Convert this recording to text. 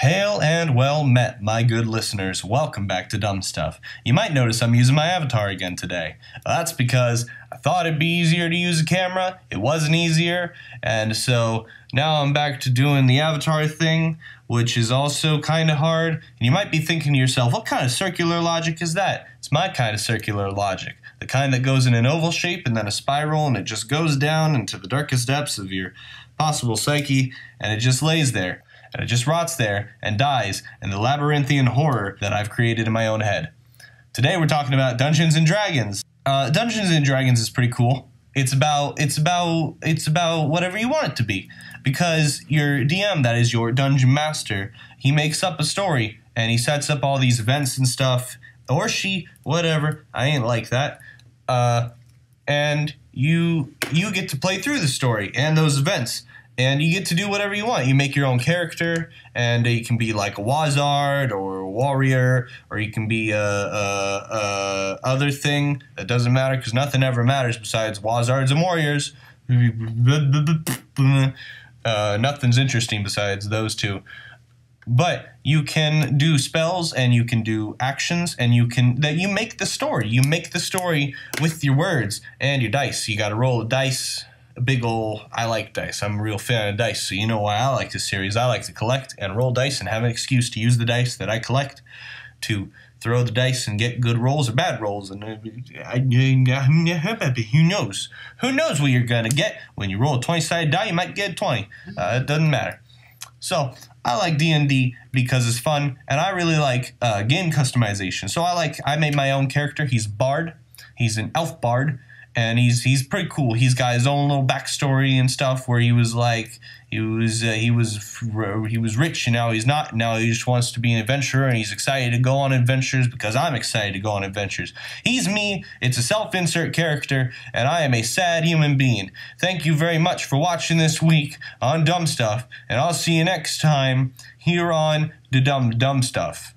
Hail and well met, my good listeners. Welcome back to Dumb Stuff. You might notice I'm using my avatar again today. That's because I thought it'd be easier to use a camera. It wasn't easier. And so now I'm back to doing the avatar thing, which is also kind of hard. And you might be thinking to yourself, what kind of circular logic is that? It's my kind of circular logic. The kind that goes in an oval shape and then a spiral, and it just goes down into the darkest depths of your possible psyche, and it just lays there and it just rots there and dies in the labyrinthian horror that I've created in my own head. Today we're talking about Dungeons and Dragons. Uh, Dungeons and Dragons is pretty cool. It's about it's about it's about whatever you want it to be because your DM that is your dungeon master he makes up a story and he sets up all these events and stuff or she whatever I ain't like that uh, and you you get to play through the story and those events and you get to do whatever you want. You make your own character, and you can be like a wizard or a warrior, or you can be a, a, a other thing that doesn't matter because nothing ever matters besides wizards and warriors. Uh, nothing's interesting besides those two. But you can do spells and you can do actions and you can that you make the story. You make the story with your words and your dice. You got to roll a dice a big ol' I like dice. I'm a real fan of dice. So you know why I like this series. I like to collect and roll dice and have an excuse to use the dice that I collect to throw the dice and get good rolls or bad rolls. And uh, who knows? Who knows what you're gonna get when you roll a 20 sided die? You might get 20. Uh, it doesn't matter. So I like D and D because it's fun, and I really like uh, game customization. So I like I made my own character. He's bard. He's an elf bard and he's he's pretty cool. He's got his own little backstory and stuff where he was like he was uh, he was he was rich and now he's not. Now he just wants to be an adventurer and he's excited to go on adventures because I'm excited to go on adventures. He's me. It's a self-insert character and I am a sad human being. Thank you very much for watching this week on Dumb Stuff and I'll see you next time here on the Dumb Dumb Stuff.